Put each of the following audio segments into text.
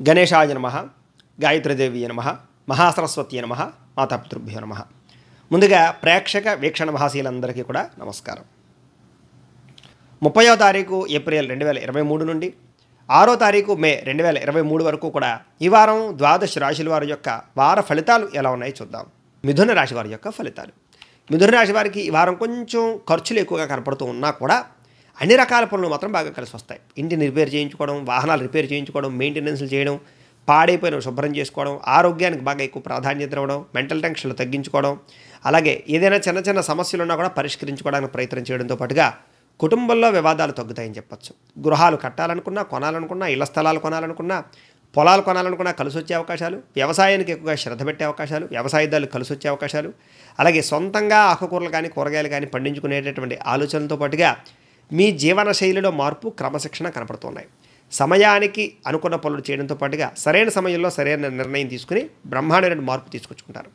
గణేశాయ నమ గాయత్రీదేవి నమ మహాసరస్వతి నమ మాతాపితృభ్యో నమ. ముందుగా ప్రేక్షక వీక్షణ మహాశీలందరికీ కూడా నమస్కారం. ముప్పయో తారీఖు ఏప్రిల్ రెండు వేల ఇరవై మూడు నుండి ఆరో తారీఖు మే రెండు వేల ఇరవై మూడు వరకు కూడా ఈ వారం ద్వాదశ రాశుల వారి యొక్క వార ఫలితాలు ఎలా ఉన్నాయో చూద్దాం. మిథున రాశి వారి యొక్క ఫలితాలు. మిథున రాశి వారికి ఈ వారం కొంచెం ఖర్చులు ఎక్కువగా కనపడుతూ ఉన్నా కూడా అన్ని రకాల పనులు మాత్రం బాగా కలిసి వస్తాయి. ఇంటిని రిపేర్ చేయించుకోవడం వాహనాలు రిపేర్ చేయించుకోవడం మెయింటెనెన్స్లు చేయడం పాడైపోయిన శుభ్రం చేసుకోవడం ఆరోగ్యానికి బాగా ఎక్కువ ప్రాధాన్యత ఇవ్వడం మెంటల్ టెన్షన్లు తగ్గించుకోవడం అలాగే ఏదైనా చిన్న చిన్న సమస్యలు ఉన్నా కూడా పరిష్కరించుకోవడానికి ప్రయత్నం చేయడంతో పాటుగా కుటుంబంలో వివాదాలు తగ్గుతాయని చెప్పొచ్చు. గృహాలు కట్టాలనుకున్నా కొనాలనుకున్నా ఇళ్ళ స్థలాలు కొనాలనుకున్నా పొలాలు కొనాలనుకున్నా కలిసి వచ్చే అవకాశాలు వ్యవసాయానికి ఎక్కువగా శ్రద్ధ పెట్టే అవకాశాలు వ్యవసాయదారులు కలిసి వచ్చే అవకాశాలు అలాగే సొంతంగా ఆకుకూరలు కానీ కూరగాయలు కానీ పండించుకునేటటువంటి ఆలోచనలతో పాటుగా మీ జీవన శైలిలో మార్పు క్రమశిక్షణ కనపడుతున్నాయి. సమయానికి అనుకున్న పనులు చేయడంతో పాటుగా సరైన సమయంలో సరైన నిర్ణయం తీసుకుని బ్రహ్మాండమైన మార్పు తీసుకొచ్చుకుంటారు.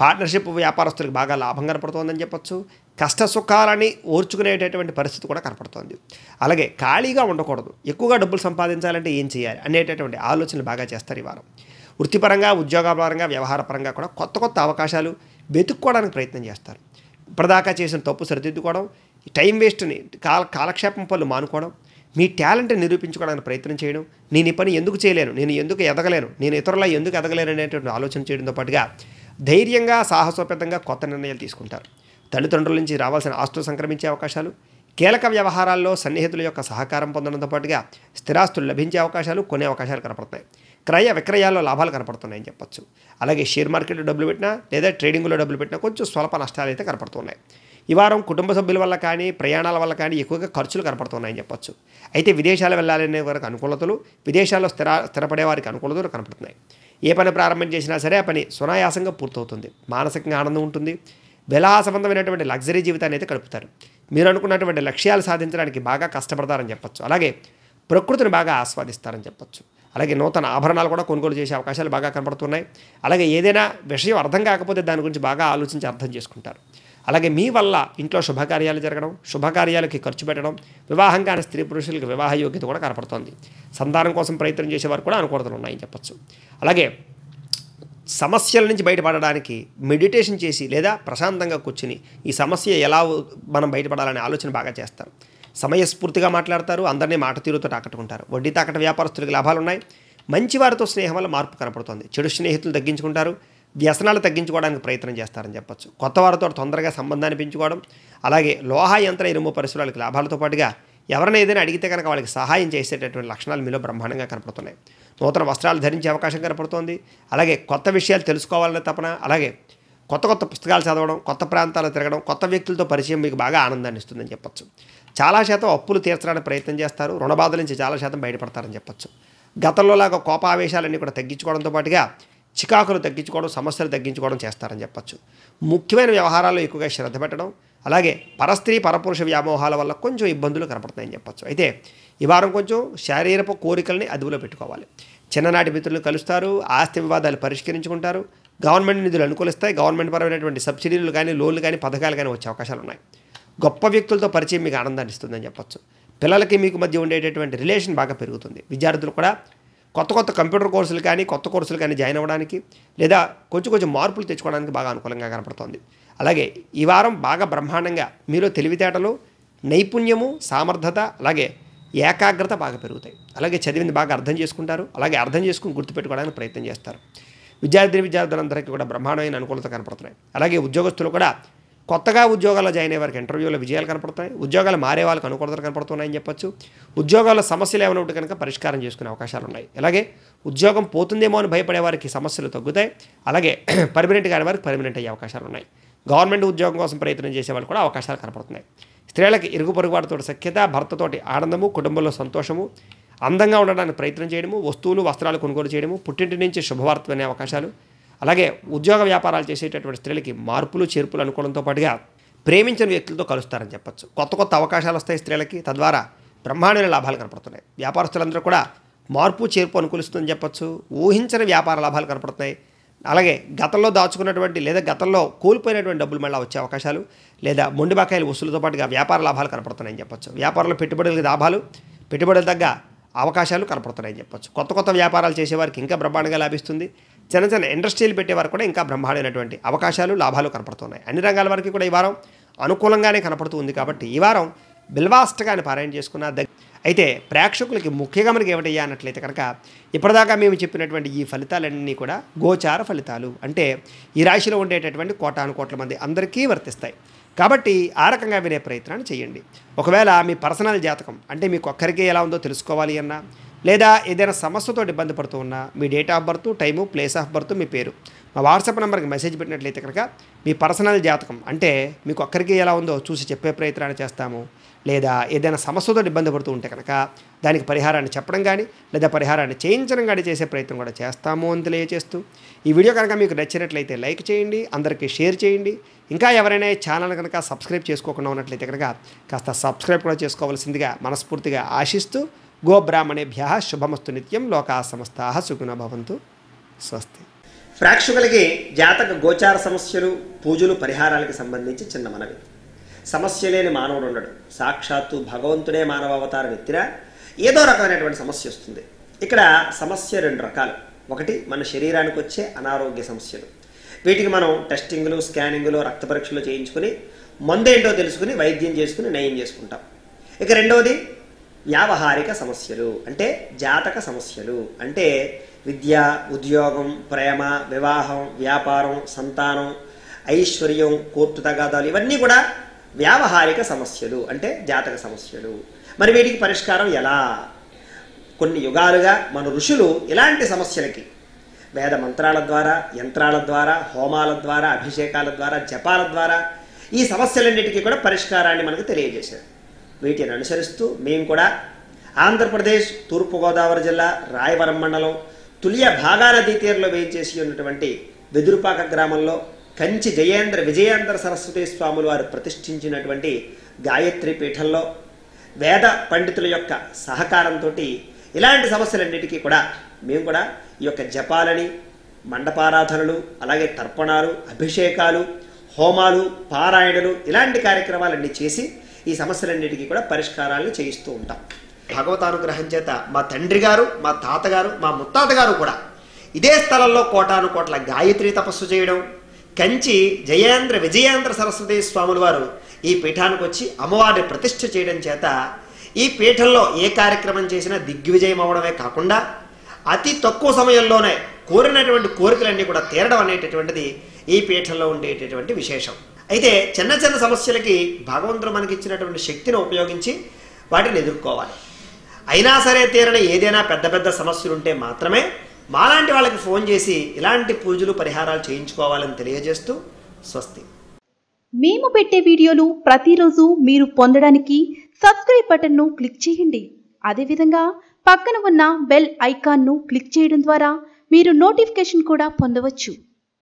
పార్ట్నర్షిప్ వ్యాపారస్తులకు బాగా లాభం కనపడుతోందని చెప్పొచ్చు. కష్ట సుఖాలని ఓర్చుకునేటటువంటి పరిస్థితి కూడా కనపడుతోంది. అలాగే ఖాళీగా ఉండకూడదు. ఎక్కువగా డబ్బులు సంపాదించాలంటే ఏం చేయాలి అనేటటువంటి ఆలోచనలు బాగా చేస్తారు ఈ వారం. వృత్తిపరంగా ఉద్యోగపరంగా వ్యవహారపరంగా కూడా కొత్త కొత్త అవకాశాలు వెతుక్కోవడానికి ప్రయత్నం చేస్తారు. ఇప్పటిదాకా చేసిన తప్పు సరిదిద్దుకోవడం టైం వేస్ట్ని కాల కాలక్షేపం పనులు మానుకోవడం మీ టాలెంట్ని నిరూపించుకోవడానికి ప్రయత్నం చేయడం నేను ఈ పని ఎందుకు చేయలేను నేను ఎందుకు ఎదగలేను నేను ఇతరుల ఎందుకు ఎదగలేను అనేటువంటి ఆలోచన చేయడంతో పాటుగా ధైర్యంగా సాహసోపేతంగా కొత్త నిర్ణయాలు తీసుకుంటారు. తల్లిదండ్రుల నుంచి రావాల్సిన ఆస్తులు సంక్రమించే అవకాశాలు కీలక వ్యవహారాల్లో సన్నిహితుల యొక్క సహకారం పొందడంతో పాటుగా స్థిరాస్తులు లభించే అవకాశాలు కొనే అవకాశాలు కనపడతాయి. క్రయ విక్రయాల్లో లాభాలు కనపడుతున్నాయని చెప్పొచ్చు. అలాగే షేర్ మార్కెట్లో డబ్బులు పెట్టినా లేదా ట్రేడింగ్లో డబ్బులు పెట్టినా కొంచెం స్వల్ప నష్టాలు అయితే కనపడుతున్నాయి. ఈ వారం కుటుంబ సభ్యుల వల్ల కానీ ప్రయాణాల వల్ల కానీ ఎక్కువగా ఖర్చులు కనపడుతున్నాయని చెప్పొచ్చు. అయితే విదేశాలు వెళ్ళాలనే వారికి అనుకూలతలు విదేశాల్లో స్థిర స్థిరపడే వారికి అనుకూలతలు కనపడుతున్నాయి. ఏ పని ప్రారంభం చేసినా సరే ఆ పని సునాయాసంగా పూర్తవుతుంది. మానసికంగా ఆనందం ఉంటుంది. విలాసవంతమైనటువంటి లగ్జరీ జీవితాన్ని అయితే గడుపుతారు. మీరు అనుకున్నటువంటి లక్ష్యాలు సాధించడానికి బాగా కష్టపడతారని చెప్పొచ్చు. అలాగే ప్రకృతిని బాగా ఆస్వాదిస్తారని చెప్పొచ్చు. అలాగే నూతన ఆభరణాలు కూడా కొనుగోలు చేసే అవకాశాలు బాగా కనబడుతున్నాయి. అలాగే ఏదైనా విషయం అర్థం కాకపోతే దాని గురించి బాగా ఆలోచించి అర్థం చేసుకుంటారు. అలాగే మీ వల్ల ఇంట్లో శుభకార్యాలు జరగడం శుభకార్యాలకి ఖర్చు పెట్టడం వివాహం కాని స్త్రీ పురుషులకి వివాహ యోగ్యత కూడా కనపడుతోంది. సంతానం కోసం ప్రయత్నం చేసేవారు కూడా అనుకూలతలు ఉన్నాయని చెప్పచ్చు. అలాగే సమస్యల నుంచి బయటపడడానికి మెడిటేషన్ చేసి లేదా ప్రశాంతంగా కూర్చుని ఈ సమస్య ఎలా మనం బయటపడాలనే ఆలోచన బాగా చేస్తారు. సమయస్ఫూర్తిగా మాట్లాడతారు అందరినీ మాట తీరుతో తాకట్టుకుంటారు. వడ్డీ తాకట వ్యాపారస్తులకు లాభాలు ఉన్నాయి మంచి వారితో స్నేహం వల్ల మార్పు కనపడుతుంది. చెడు స్నేహితులు తగ్గించుకుంటారు. వ్యసనాలు తగ్గించుకోవడానికి ప్రయత్నం చేస్తారని చెప్పచ్చు. కొత్త వారితో తొందరగా సంబంధాన్ని పెంచుకోవడం అలాగే లోహ యంత్ర ఇనుము పరిసరాలకు లాభాలతో పాటుగా ఎవరైనా ఏదైనా అడిగితే కనుక వాళ్ళకి సహాయం చేసేటటువంటి లక్షణాలు మీలో బ్రహ్మాండంగా కనపడుతున్నాయి. నూతన వస్త్రాలు ధరించే అవకాశం కనపడుతోంది. అలాగే కొత్త విషయాలు తెలుసుకోవాలనే తపన అలాగే కొత్త కొత్త పుస్తకాలు చదవడం కొత్త ప్రాంతాలు తిరగడం కొత్త వ్యక్తులతో పరిచయం మీకు బాగా ఆనందాన్ని ఇస్తుందని చెప్పొచ్చు. చాలా శాతం అప్పులు తీర్చడానికి ప్రయత్నం చేస్తారు. రుణబాధల నుంచి చాలా శాతం బయటపడతారని చెప్పొచ్చు. గతంలో లాగా కోపావేశాలన్నీ కూడా తగ్గించుకోవడంతో పాటుగా చికాకులు తగ్గించుకోవడం సమస్యలు తగ్గించుకోవడం చేస్తారని చెప్పచ్చు. ముఖ్యమైన వ్యవహారాల్లో ఎక్కువగా శ్రద్ధ పెట్టడం అలాగే పరస్త్రీ పరపురుష వ్యామోహాల వల్ల కొంచెం ఇబ్బందులు కనపడతాయని చెప్పచ్చు. అయితే ఈ వారం కొంచెం శారీరక కోరికల్ని అదుపులో పెట్టుకోవాలి. చిన్ననాటి మిత్రులను కలుస్తారు ఆస్తి వివాదాలు పరిష్కరించుకుంటారు. గవర్నమెంట్ నిధులు అనుకూలిస్తాయి. గవర్నమెంట్ పరమైనటువంటి సబ్సిడీలు కానీ లోన్లు కానీ పథకాలు కానీ వచ్చే అవకాశాలు ఉన్నాయి. గొప్ప వ్యక్తులతో పరిచయం మీకు ఆనందాన్ని ఇస్తుందని చెప్పొచ్చు. పిల్లలకి మీకు మధ్య ఉండేటటువంటి రిలేషన్ బాగా పెరుగుతుంది. విద్యార్థులు కూడా కొత్త కొత్త కంప్యూటర్ కోర్సులు కానీ కొత్త కోర్సులు కానీ జాయిన్ అవ్వడానికి లేదా కొంచెం కొంచెం మార్పులు తెచ్చుకోవడానికి బాగా అనుకూలంగా కనపడుతోంది. అలాగే ఈ వారం బాగా బ్రహ్మాండంగా మీలో తెలివితేటలు నైపుణ్యము సామర్థ్యత అలాగే ఏకాగ్రత బాగా పెరుగుతాయి. అలాగే చదివింది బాగా అర్థం చేసుకుంటారు. అలాగే అర్థం చేసుకుని గుర్తుపెట్టుకోవడానికి ప్రయత్నం చేస్తారు. విద్యార్థి విద్యార్థులందరికీ కూడా బ్రహ్మాండమైన అనుకూలత కనపడుతున్నాయి. అలాగే ఉద్యోగస్తులు కూడా కొత్తగా ఉద్యోగాల్లో జాయిన్ అయ్యే వారికి ఇంటర్వ్యూలో విజయాలు కనపడుతున్నాయి. ఉద్యోగాలు మారే వాళ్ళకి అనుకూలతలు కనపడుతున్నాయని చెప్పొచ్చు. ఉద్యోగాల్లో సమస్యలు ఏమైనా ఉంటే కనుక పరిష్కారం చేసుకునే అవకాశాలు ఉన్నాయి. అలాగే ఉద్యోగం పోతుందేమో అని భయపడే వారికి సమస్యలు తగ్గుతాయి. అలాగే పర్మనెంట్ కాని వారికి పర్మనెంట్ అయ్యే అవకాశాలు ఉన్నాయి. గవర్నమెంట్ ఉద్యోగం కోసం ప్రయత్నం చేసే వాళ్ళు కూడా అవకాశాలు కనపడుతున్నాయి. స్త్రీలకి ఇరుగు పొరుగు సఖ్యత భర్తతోటి ఆనందము కుటుంబంలో సంతోషము అందంగా ఉండడానికి ప్రయత్నం చేయడము వస్తువులు వస్త్రాలు కొనుగోలు చేయడము పుట్టింటి నుంచి శుభవార్త అనే అవకాశాలు అలాగే ఉద్యోగ వ్యాపారాలు చేసేటటువంటి స్త్రీలకి మార్పులు చేర్పులు అనుకోవడంతో పాటుగా ప్రేమించిన వ్యక్తులతో కలుస్తారని చెప్పచ్చు. కొత్త కొత్త అవకాశాలు వస్తాయి స్త్రీలకి. తద్వారా బ్రహ్మాండమైన లాభాలు కనపడుతున్నాయి. వ్యాపారస్తులందరూ కూడా మార్పు చేర్పు అనుకూలిస్తుందని చెప్పొచ్చు. ఊహించని వ్యాపార లాభాలు కనపడుతున్నాయి. అలాగే గతంలో దాచుకున్నటువంటి లేదా గతంలో కోల్పోయినటువంటి డబ్బులు మళ్ళీ వచ్చే అవకాశాలు లేదా మొండి బకాయిలు వసూలుతో పాటుగా వ్యాపార లాభాలు కనపడుతున్నాయని చెప్పొచ్చు. వ్యాపారంలో పెట్టుబడులకు లాభాలు పెట్టుబడులు తగ్గ అవకాశాలు కనపడుతున్నాయని చెప్పొచ్చు. కొత్త కొత్త వ్యాపారాలు చేసేవారికి ఇంకా బ్రహ్మాండంగా లాభిస్తుంది. చిన్న చిన్న ఇండస్ట్రీలు పెట్టేవారు కూడా ఇంకా బ్రహ్మాండమైనటువంటి అవకాశాలు లాభాలు కనపడుతున్నాయి. అన్ని రంగాల వారికి కూడా ఈ వారం అనుకూలంగానే కనపడుతూ ఉంది కాబట్టి ఈ వారం బిల్వాష్టగాని పారాయణ చేసుకున్న దగ్గ అయితే ప్రేక్షకులకి ముఖ్యంగా మనకి ఏమిటయ్యా అన్నట్లయితే కనుక ఇప్పటిదాకా మేము చెప్పినటువంటి ఈ ఫలితాలన్నీ కూడా గోచార ఫలితాలు. అంటే ఈ రాశిలో ఉండేటటువంటి కోటాను కోట్ల మంది అందరికీ వర్తిస్తాయి. కాబట్టి ఆ రకంగా వినే ప్రయత్నాన్ని చేయండి. ఒకవేళ మీ పర్సనల్ జాతకం అంటే మీకు ఒక్కరికి ఎలా ఉందో తెలుసుకోవాలి అన్నా లేదా ఏదైనా సమస్యతో ఇబ్బంది పడుతూ ఉన్నా మీ date of birth time place of birth మీ పేరు. మా వాట్సాప్ నెంబర్కి మెసేజ్ పెట్టినట్లయితే కనుక మీ పర్సనల్ జాతకం అంటే మీకు ఒక్కరికి ఎలా ఉందో చూసి చెప్పే ప్రయత్నాన్ని చేస్తాము. లేదా ఏదైనా సమస్యతో ఇబ్బంది పడుతూ ఉంటే కనుక దానికి పరిహారాన్ని చెప్పడం కానీ లేదా పరిహారాన్ని చేయించడం కానీ చేసే ప్రయత్నం కూడా చేస్తాము అని తెలియజేస్తూ ఈ వీడియో కనుక మీకు నచ్చినట్లయితే లైక్ చేయండి అందరికీ షేర్ చేయండి. ఇంకా ఎవరైనా ఛానల్ కనుక సబ్స్క్రైబ్ చేసుకోకుండా ఉన్నట్లయితే కనుక కాస్త సబ్స్క్రైబ్ కూడా చేసుకోవాల్సిందిగా మనస్ఫూర్తిగా ఆశిస్తూ గోబ్రాహ్మణేభ్య శుభమస్తు నిత్యం లోకా సమస్తా సుగుణ భవంతు. స్వస్తి. ప్రేక్షకులకి జాతక గోచార సమస్యలు పూజలు పరిహారాలకు సంబంధించి చిన్న మనవి. సమస్య లేని మానవుడు ఉండడు. సాక్షాత్తు భగవంతుడే మానవ అవతారం ఎత్తినా ఏదో రకమైనటువంటి సమస్య వస్తుంది. ఇక్కడ సమస్య రెండు రకాలు. ఒకటి మన శరీరానికి వచ్చే అనారోగ్య సమస్యలు. వీటికి మనం టెస్టింగ్లు స్కానింగ్లు రక్త పరీక్షలు చేయించుకుని మందేంటో తెలుసుకుని వైద్యం చేసుకుని నయం చేసుకుంటాం. ఇక రెండవది వ్యావహారిక సమస్యలు అంటే జాతక సమస్యలు అంటే విద్య ఉద్యోగం ప్రేమ వివాహం వ్యాపారం సంతానం ఐశ్వర్యం కోర్టు తగాదాలు ఇవన్నీ కూడా వ్యావహారిక సమస్యలు అంటే జాతక సమస్యలు. మరి వీటికి పరిష్కారం ఎలా? కొన్ని యుగాలుగా మన ఋషులు ఇలాంటి సమస్యలకి వేద మంత్రాల ద్వారా యంత్రాల ద్వారా హోమాల ద్వారా అభిషేకాల ద్వారా జపాల ద్వారా ఈ సమస్యలన్నిటికీ కూడా పరిష్కారాన్ని మనకు తెలియజేశారు. వీటిని అనుసరిస్తూ మేము కూడా ఆంధ్రప్రదేశ్ తూర్పుగోదావరి జిల్లా రాయవరం మండలం తులియ భాగా నదీ తీరంలో వేయించేసి ఉన్నటువంటి వెదురుపాక గ్రామంలో కంచి జయేంద్ర విజయేంద్ర సరస్వతి స్వాములు వారు ప్రతిష్ఠించినటువంటి గాయత్రి పీఠంలో వేద పండితుల యొక్క సహకారంతో ఇలాంటి సమస్యలన్నిటికీ కూడా మేము కూడా ఈ యొక్క జపాలని మండపారాధనలు అలాగే తర్పణాలు అభిషేకాలు హోమాలు పారాయణలు ఇలాంటి కార్యక్రమాలన్నీ చేసి ఈ సమస్యలన్నిటికీ కూడా పరిష్కారాలను చేయిస్తూ ఉంటాం. భగవతానుగ్రహం చేత మా తండ్రి గారు మా తాతగారు మా ముత్తాత గారు కూడా ఇదే స్థలంలో కోటాను కోట్ల గాయత్రి తపస్సు చేయడం కంచి జయేంద్ర విజయేంద్ర సరస్వతి స్వాముల వారు ఈ పీఠానికి వచ్చి అమ్మవారిని ప్రతిష్ఠ చేయడం చేత ఈ పీఠంలో ఏ కార్యక్రమం చేసినా దిగ్విజయం అవడమే కాకుండా అతి తక్కువ సమయంలోనే కోరినటువంటి కోరికలన్నీ కూడా తీరడం అనేటటువంటిది ఈ పీఠంలో ఉండేటటువంటి విశేషం. అయితే చిన్న చిన్న సమస్యలకి భగవంతుడు మనకి ఇచ్చినటువంటి శక్తిని ఉపయోగించి వాటిని ఎదుర్కోవాలి. అయినా సరే తీరని ఏదైనా పెద్ద పెద్ద సమస్యలు ఉంటే మాత్రమే మాలాంటి వాళ్ళకి ఫోన్ చేసి ఇలాంటి పూజలు పరిహారాలు చేయించుకోవాలని తెలియజేస్తూ స్వస్తి. మేము పెట్టే వీడియోలు ప్రతిరోజు మీరు పొందడానికి సబ్స్క్రైబ్ బటన్ను క్లిక్ చేయండి. అదేవిధంగా పక్కన ఉన్న బెల్ ఐకాన్ను క్లిక్ చేయడం ద్వారా మీరు నోటిఫికేషన్ కూడా పొందవచ్చు.